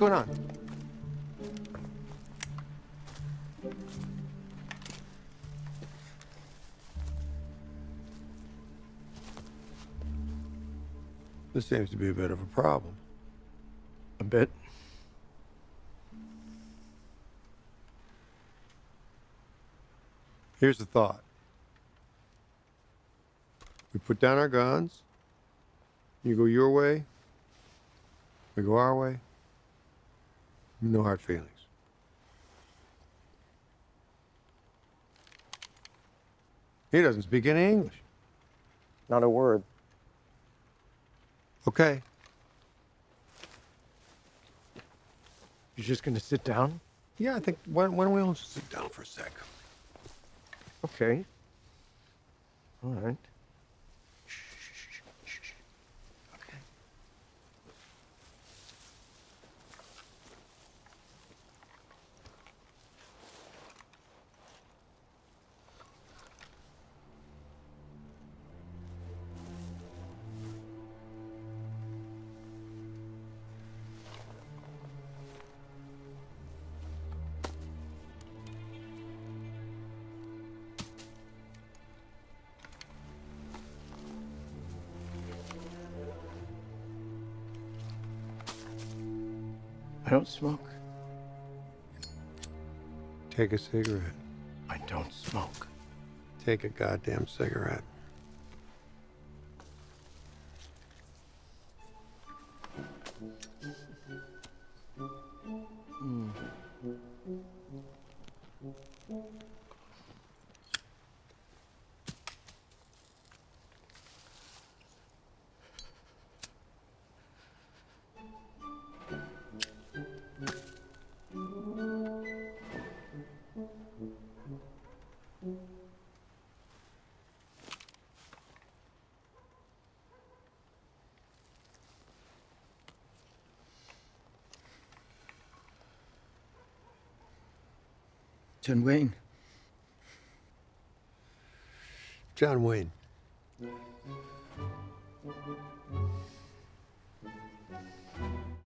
going on? This seems to be a bit of a problem. A bit. Here's the thought. We put down our guns. You go your way. We go our way. No hard feelings. He doesn't speak any English. Not a word. Okay. You're just gonna sit down? Yeah, I think, why, why don't we all just sit down for a sec? Okay. All right. I don't smoke. Take a cigarette. I don't smoke. Take a goddamn cigarette. Hmm. John Wayne. John Wayne.